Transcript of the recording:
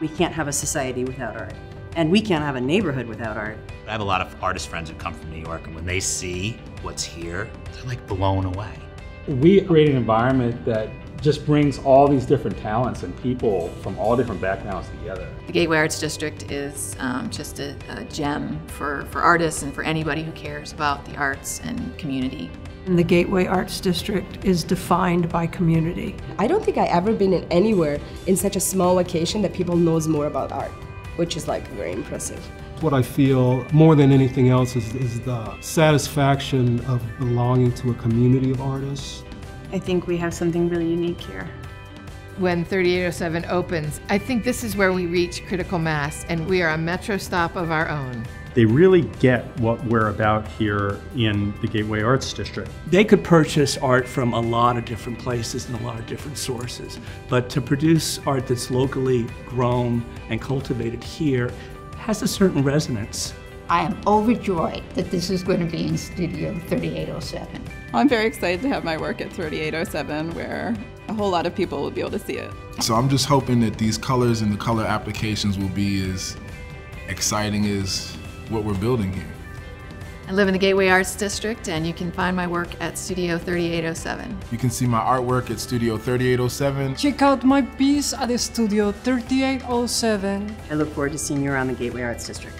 We can't have a society without art. And we can't have a neighborhood without art. I have a lot of artist friends who come from New York, and when they see what's here, they're like blown away. We create an environment that just brings all these different talents and people from all different backgrounds together. The Gateway Arts District is um, just a, a gem for, for artists and for anybody who cares about the arts and community. And the Gateway Arts District is defined by community. I don't think I ever been in anywhere in such a small location that people knows more about art, which is like very impressive. What I feel more than anything else is, is the satisfaction of belonging to a community of artists. I think we have something really unique here. When 3807 opens, I think this is where we reach critical mass and we are a metro stop of our own. They really get what we're about here in the Gateway Arts District. They could purchase art from a lot of different places and a lot of different sources, but to produce art that's locally grown and cultivated here has a certain resonance. I am overjoyed that this is going to be in Studio 3807. I'm very excited to have my work at 3807 where a whole lot of people will be able to see it. So I'm just hoping that these colors and the color applications will be as exciting as what we're building here. I live in the Gateway Arts District and you can find my work at Studio 3807. You can see my artwork at Studio 3807. Check out my piece at Studio 3807. I look forward to seeing you around the Gateway Arts District.